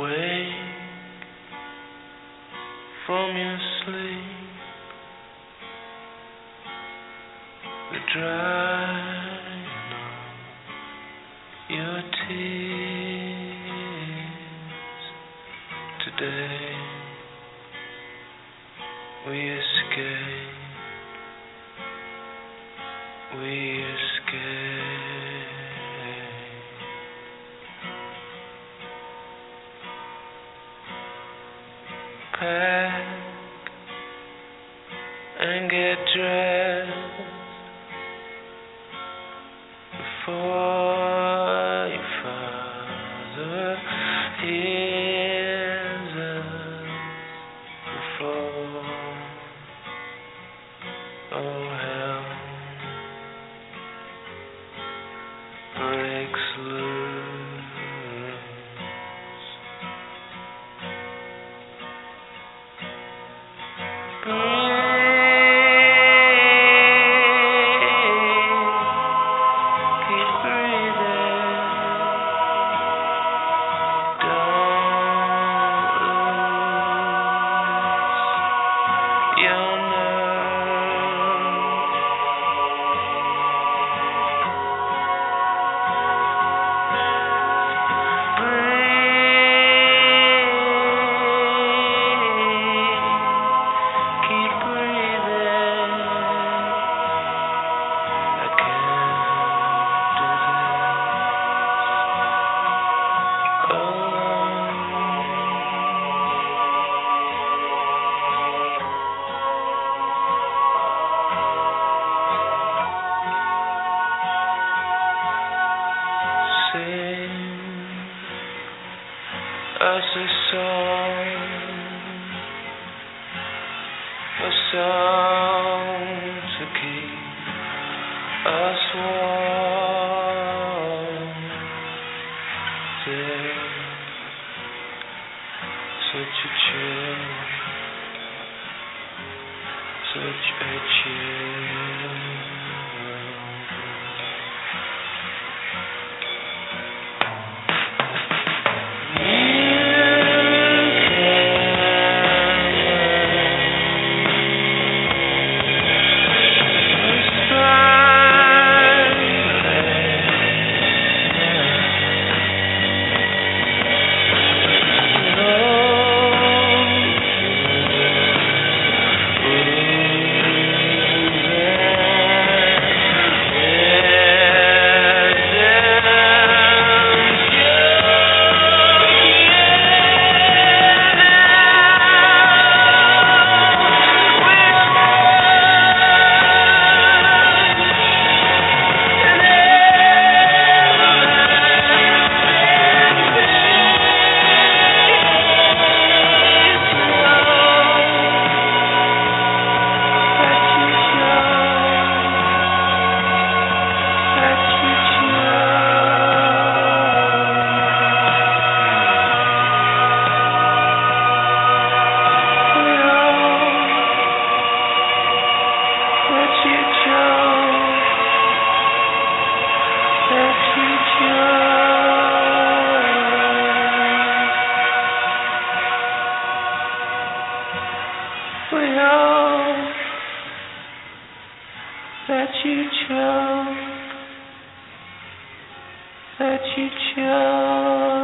Wake from your sleep. The drying of your tears today. We escape. We escape. And get dressed before your father song, a song that you chose, that you chose.